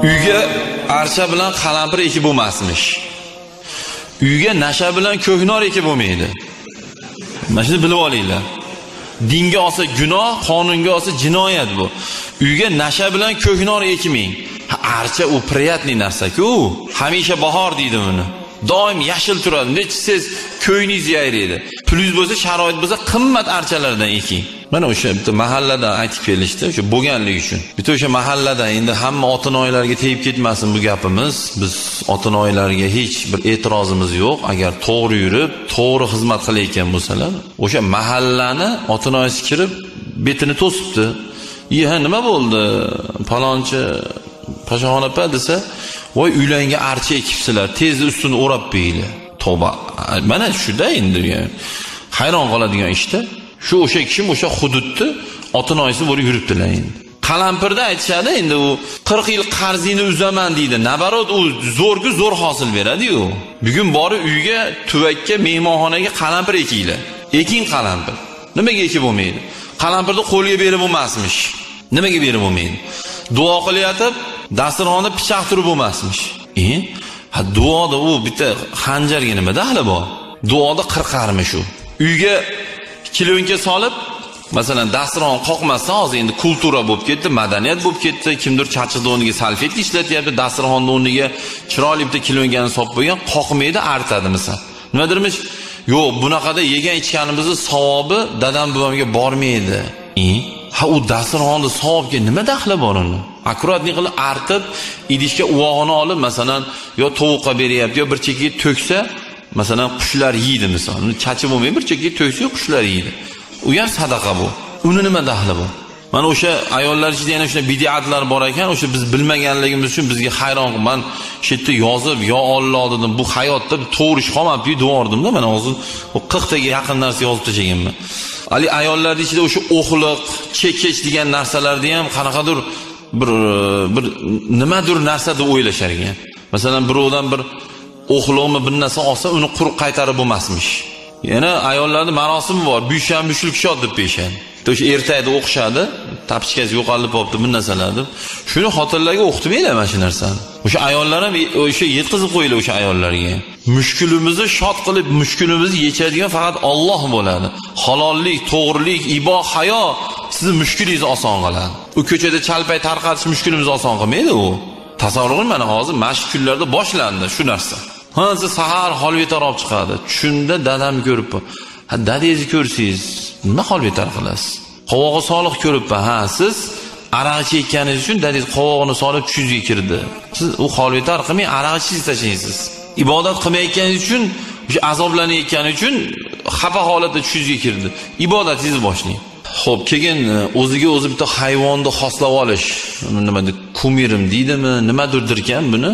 uyga archa bilan qalampir ekib bo'lmasmish. Uyga nasha bilan ko'hnor ekib bo'lmaydi. Mana shuni bilib olinglar. Dinga olsa gunoh qonunga olsa jinoyat bu. Uyga nasha bilan ko'hnor ekmang. Ha, archa u приятный narsa-ku. Hamisha bahor deydi uni. Doim yashil turadi. Bunday ichsangiz ko'nglingiz yayraydi pulingiz bo'lsa sharoit bo'lsa qimmat archalardan eking. Mana o'sha bitta mahalladan aytib kelishdi o'sha bo'lganligi uchun. Bitta o'sha mahallada endi hamma otinoyilarga tegib ketmasin bu gapimiz. Biz otinoyilarga hech bir e'tirozimiz yo'q. Agar to'g'ri yurib to'g'ri xizmat qilayotgan bo'lsalar o'sha mahallani otinoyisi kirib betini to'sibdi. Iye nima bo'ldi? Palonchi pashaxon opa desa voy uylanga archa ekibsizlar tezda ustini o'rab beringlar tavba. Mana shuda endi hayron qoladigan ishda. Shu o'sha kishi o'sha hududni otinoyisi bo'lib yuribdilar endi. Qalampirda aytishadi endi u qirq yil qarzingni uzaman deydi. Наоборот u zo'rga zo'r hosil beradiyu bugun borib uyga tuvakka mehmonxonaga qalampir ekinglar. Eking qalampir. Nimaga ekib bo'lmaydi? Qalampirni qo'lga berib bo'lmasmish. Nimaga berib bo'lmaydi? Duo qilayotib dasturxonda pichoq turib bo'lmasmish. E ha duoda u bitta xanjarga nima daxli bor? Duoda qirqarmish u uyga kilonka solib masalan dasturxon qoqmasdan hozir endi kultura bo'lib ketdi madaniyat bo'lib ketdi. Kimdir chachiqni o'rniga salfetka ishlatyapti dasturxonni o'rniga chiroyli bitta kilonkani solib qo'ygan qoqmaydi artadi misol nima dermish yo'q bunaqada yegan ichganimizni savobi dadam buvamga bormaydi. E ha u dasturxonni savobga nima daxli bor uni? Аккуратный qilib artib idishga uvog'ini olib masalan yo tovuqqa beryapti yo bir chekkaga to'ksa masalan qushlar yeydi misol. Uni chachib bo'lmay bir chekkaga to'ksa qushlar yeydi. U ham sadaqa bu. Uni nima daxli bu? Mana o'sha ayollar ichida yana shunday bidatlar bor ekan o'sha biz bilmaganligimiz uchun bizga hayron man shu yerda yozib yo olloh dedim. Bu hayotda to'g'ri ish qolmabdiyu devordimda mana hozir qirqtaga yaqin narsa yozib tashlaganman. Haligi ayollarni ichida o'sha o'xliq chekish degan narsalarni ham qanaqadir bir e, bir nimadir narsa deb o'ylashar ekan. Masalan birovdan bir o'xloqmi bir narsa olsa uni quruq qaytarib bo'lmasmish. Yana ayollarni marosimi bor buysham mushlik deb deyishadi. O'sha ertakda o'qishadi tapichkasi yo'qolib qolibdi bu narsalar deb. Shuni xotinlarga o'qitmanglar mana shu narsani. O'sha ayollar ham e, o'sha yetkazib qo'yinglar o'sha ayollarga. Mushkulimizni shod qilib mushkulimizni yechadigan faqat Alloh bo'ladi. Halollik to'g'rilik ibo hayo sizni mushkulingizni oson qiladi. U ko'chada chalpay tarqatish mushkulimizni oson qilmaydi u. Tasavvur qiling mana hozir mana shu kunlarda boshlandi shu narsa. Ha siz sahar holvetar olib chiqadi. Tushimda dadamni ko'ribman ha dadangizni ko'rsangiz nima holvetar qilasiz? Qovog'i soliq ko'ribman ha siz aroq ichayotganingiz uchun dadangiz qovog'ini solib tushingizga kirdi. Siz u holvetar qilmay aroq ichishingizni tashlaysiz. Ibodat qilmayotganingiz uchun o'sha azoblanayotgani uchun xafa holatda tushingizga kirdi. Ibodatingizni boshlang. Ho'p keyin e, o'ziga o'zi bitta hayvonni xoslab olish. Nima deydi kumirim deydimi? Nimadurdirkan buni?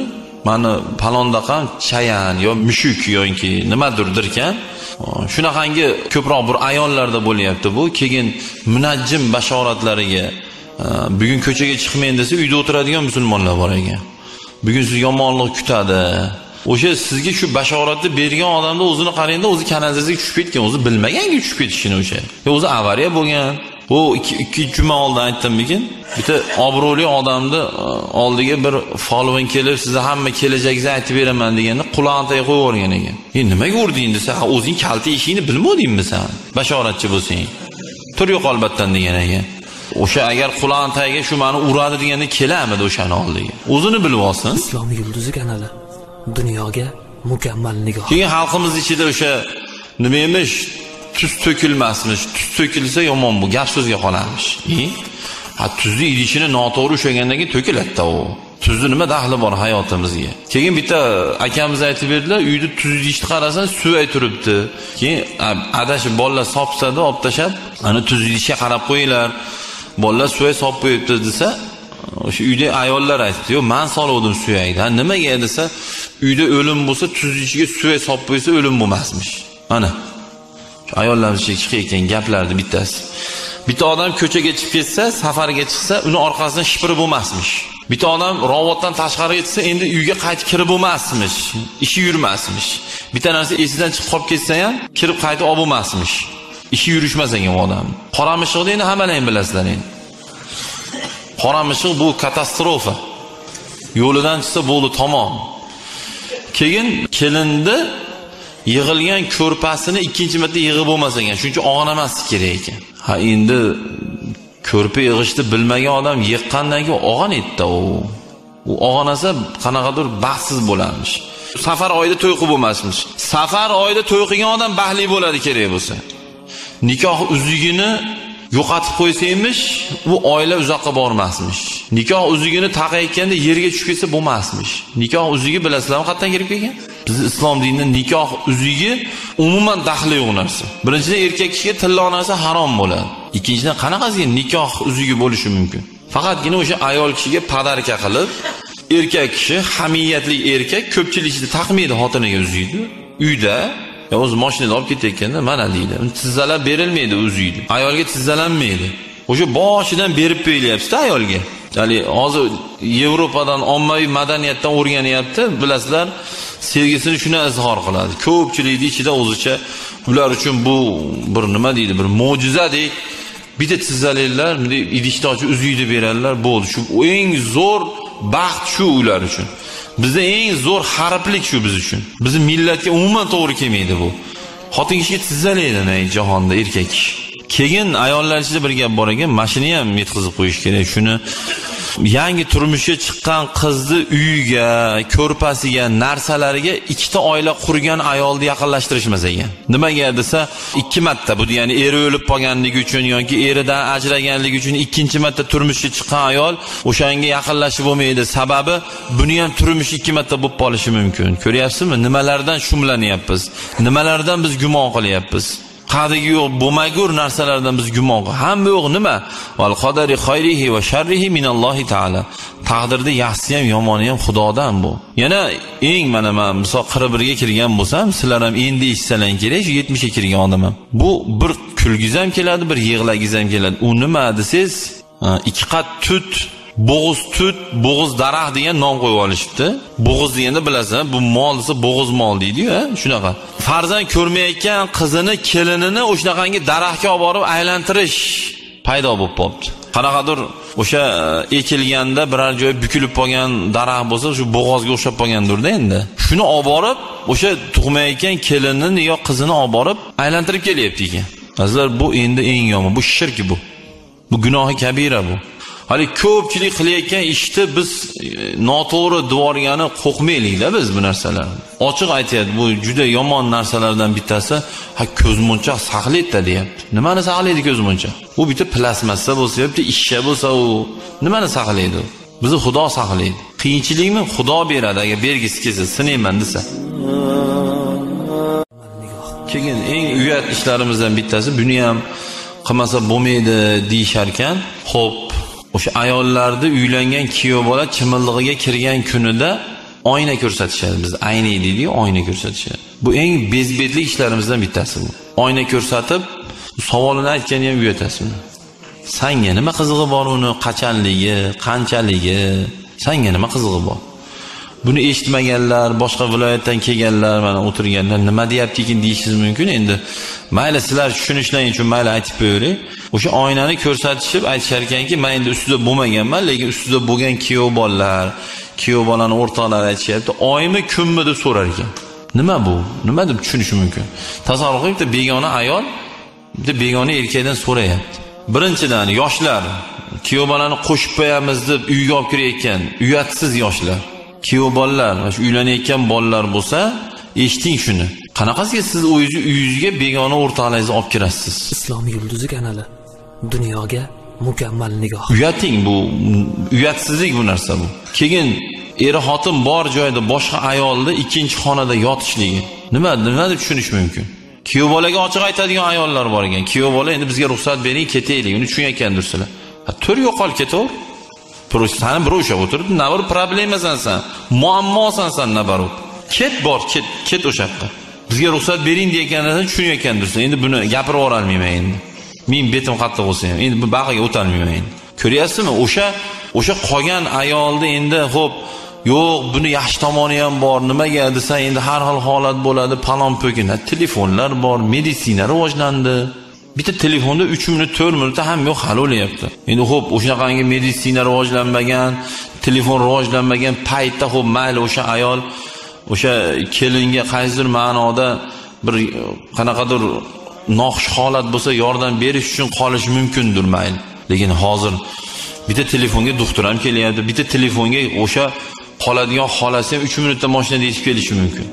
Mani palondaqa chayan yo mushuk yoki nimadurdirkan shunaqangi ko'proq bir ayollarda bo'lyapti bu. Keyin munajjim bashoratlariga e, bugun ko'chaga chiqmang desa uyda o'tiradigan musulmonlar bor ekan. Bugun siz yomonlik kutadi. O'sha sizga shu bashoratni bergan odamni o'zini qarangda o'zi kanalizasiga tushib ketgan o'zi bilmaganki tushib ketishini o'sha. O'zi avariya bo'lgan. Bu ikki, juma oldin aytdimmikin? Bitta obro'li odamni e, oldiga bir folvin kelib sizni hamma kelajagingizni aytib beraman deganda qulog'ini qo'yib yuborgan ekan. E nimaga urding desa o'zing kalta eshikni bilmadingmi san bashoratchi bo'lsang. Tur yo'q albattan degan ekan. O'sha agar qulog'ini tagiga shu mani uradi deganda kelamidi o'shani oldiga? O'zini bilib olsin. Islom yulduzi kanali. Dunyoga mukammal nigoh. Keyin xalqimiz ichida o'sha nima emish? Tuz to'kilmasmish. Tuz to'kilsa yomon bu gap so'zga qolarmish. Ha tuzni idishini noto'g'ri ushlagandan keyin to'kiladida u. Tuzni nima daxli bor hayotimizga? Keyin bitta akamiz aytib berdilar uyni tuz idishni qarasang suvay turibdi keyin adashib bolalar sopsada olib tashlab ana tuz idishga qarab qo'yinglar. Bolalar suvay solib qo'yibdi desa o'sha uyda ayollar aytdi yo'q man soluvdim suyakni. Ha nimaga desa uyda o'lim bo'lsa tuz ichiga suyak solib qo'ysa o'lim bo'lmasmish. Mana. Ayollarimiz ichiga chiqayotgan gaplarni bittasi. Bitta odam ko'chaga chiqib ketsa safarga chiqsa uni orqasidan shipiri bo'lmasmish. Bitta odam robotdan tashqariga chiqsa endi uyga qaytib kirib bo'lmasmish. Ishi yurmasmish. Bitta narsa esidan chiqib qolib ketsa ham kirib qaytib olib bo'lmasmish. Ishi yurishmas ekan u odam. Qora mishiqni endi hammalar bilasizlar endi. Qora mishiq bu katastrofa. Yo'lidan chiqsa bo'ldi tamom. Keyin kelinni yig'ilgan ko'rpasini ikkinchi marta yig'ib bo'lmas ekan. Shuning uchun og'namaslik kerak ekan. Ha endi ko'rpa yig'ishni bilmagan odam yiqqandan keyin og'anaydida u. U og'anasa qanaqadir baxtsiz bo'larmish. Safar oyida to'y qilib bo'lmasmish. Safar oyida to'y qilgan odam baxtli bo'ladi kerak bo'lsa. Nikoh uzugini yo'qotib qo'ysaymish u oila uzoqqa bormasmish. Nikoh uzugini taqayotganda yerga tushib ketsa bo'lmasmish. Nikoh uzugi bilasizlarmi qayerdan kirib kelgan? Bizni islom dinida nikoh uzugi umuman daxli yo'q narsa. Birinchidan erkak kishiga tillo narsa harom bo'ladi. Ikkinchidan qanaqasiga nikoh uzugi bo'lishi mumkin? Faqatgina o'sha ayol kishiga podarka qilib erkak kishi hamiyatli erkak ko'pchilik ichida taqmaydi xotiniga uzukni uyda ya o'zi moshinada olib ketayotganda mana deydi. Tizzalab berilmaydi uzukni ayolga tizzalanmaydi. O'sha boshidan berib beryapsizda ayolga. Haligi hozir yevropadan ommaviy madaniyatdan o'rganyapti bilasizlar sevgisini shuna izhor qiladi. Ko'pchilikni ichida o'zicha ular uchun bu bir nima deydi bir mo'jizadek bitta tizzalaydilar idishni ochib uzukni beradilar bo'ldi. Shu eng zo'r baxt shu ular uchun. Bizda eng zo'r harflik shu biz uchun. Bizni millatga umuman to'g'ri kelmaydi bu. Xotin kishiga tizzalaydi jahonda erkak kishi. Keyin ayollar ichida bir gap bor ekan mashina ham yetkazib qo'yish kerak. Shuni yangi turmushga chiqqan qizni uyiga ko'rpasiga narsalariga ikkita oila qurgan ayolni yaqinlashtirishmas ekan. Nimaga desa ikki marta bu ya'ni eri o'lib qolganligi uchun yoki eridan ajraganligi uchun ikkinchi marta turmushga chiqqan ayol o'shanga yaqinlashib bo'lmaydi. Sababi buni ham turmush ikki marta bo'lib qolishi mumkin. Ko'ryapsizmi? Nimalardan shumlanyapmiz? Nimalardan biz gumon qilyapmiz? Qadigi yo'q bo'lmagur narsalardan biz gumon hamma yo'q nima? Val qadari xayrihi va sharrihi minallohi taala. Taqdirda yaxshisi ham yomoni ham xudodan bu. Yana eng mana man misol qirq birga kirgan bo'lsam sizlar ham endi eshitsalaring kerak shu yetmishga kirgan odamman bu bir kulgiz ham keladi bir yig'lagiz ham keladi. U nima desangiz ikki qat tut bo'g'iz tut bo'g'iz daraxt degan nom qo'yib olishibdi. Bo'g'iz deganda bilasan bu mol desa bo'g'iz mol deydiyu shunaqa. Farzand ko'rmayotgan qizini kelinini o'shanaqangi daraxtga olib borib aylantirish paydo bo'lib qolibdi. Qanaqadir o'sha e, ekilganda biror joyi bukilib qolgan daraxt bo'lsa shu bo'g'ozga o'xshab qolgandirda endi. Shuni olib borib o'sha tug'mayotgan kelinini yo qizini olib borib aylantirib kelyapti ekan. Azizlar bu endi eng yomon bu shirk bu. Bu gunohi kabira bu. Hali ko'pchilik qilayotgan ishni biz e, noto'g'ri devorgani qo'rqmaylikda biz bu narsalarni. Ochiq aytyapti bu juda yomon narsalardan bittasi ha ko'zmunchoq saqlaydida deyapti. Nimani saqlaydi ko'zmunchoq u bitta plastmassa bo'lsa bitta ishcha bo'lsa u nimani saqlaydi bizni xudo saqlaydi. Qiyinchilikmi? Xudo beradi agar bergisi kelsa sinayman desa. Keyin eng uyat ishlarimizdan bittasi buni ham qilmasa bo'lmaydi deyisharkan ho'p o'sha ayollarni uylangan kuyov bola chimillig'iga kirgan kunida oyna ko'rsatishadi. Biz ayni deydiyu oyna ko'rsatishadi. Bu eng bezbetlik ishlarimizdan bittasi bu. Oyna ko'rsatib savolini aytgani ham uyatasiz sanga nima qizig'i bor uni qachonligi qanchaligi? Sanga nima qizig'i bor? Buni eshitmaganlar boshqa viloyatdan kelganlar mana o'tirganlar nima deyapti ekan deyishingiz mumkin. Endi mayli sizlar tushunishlaring uchun mayli aytib qo'yaveray o'sha oynani ko'rsatishib aytishar ekanki man endi ustida bo'lmaganman lekin ustida bo'lgan kuyov bolalar kuyov bolani o'rtoqlari aytishyapti. Oymi kunmi deb so'rar ekan. Nima bu? Nima? deb tushunishi mumkin. Tasavvur qiling bitta begona ayol bitta begona erkakdan so'rayapti. Birinchidan yoshlar kuyov bolani qo'shib qo'yamiz deb uyga olib kirayotgan uyatsiz yoshlar. Kuyov bolalar mana shu uylanayotgan bolalar bo'lsa eshiting shuni. Qanaqasiga siz o'zingizni uyingizga begona o'rtoqlaringizni olib kirasiz? Islom yulduzi kanali. Dunyoga mukammal nigoh. Uyating bu uyatsizlik bu narsa bu. Keyin eri xotin bor joyda boshqa ayolni ikkinchi xonada yotishligi nima nima deb tushunish mumkin? Kuyov bolaga ochiq aytadigan ayollar bor ekan. Kuyov bola endi bizga ruxsat bering ketaylik. Uni tushunayotgandirsizlar tur yo'qol ketaver. Sani bir ushlab o'tiribdi na bir problemasan san. Muammosan san nabarut ket bor ket ket o'sha yoqqa. Bizga ruxsat bering deyotganlardan tushunayotgandirsan endi buni gapirib yuborolmayman endi. Men betim qattiq bo'lsa ham endi bu bag'iga o'tolmayman endi ko'ryapsizmi o'sha o'sha qolgan ayolni endi ho'p yo'q buni yaxshi tomoni ham bor nimaga desa endi har xil holat bo'ladi palon po'kina telefonlar bor meditsina rivojlandi bitta telefonda 3 minut 4 minutda ham yo'q hal bo'lyapti endi xo'p o'shanaqangi meditsina rivojlanmagan telefon rivojlanmagan paytda xo'p mayli o'sha ayol o'sha kelinga qaysidir ma'noda bir qanaqadir noxush holat bo'lsa yordam berish uchun qolishi mumkindir mayli. Lekin hozir bitta telefonga doktor ham kelyapti bitta telefonga o'sha qoladigan xolasi ham 3 minutda mashinada yetib kelishi mumkin.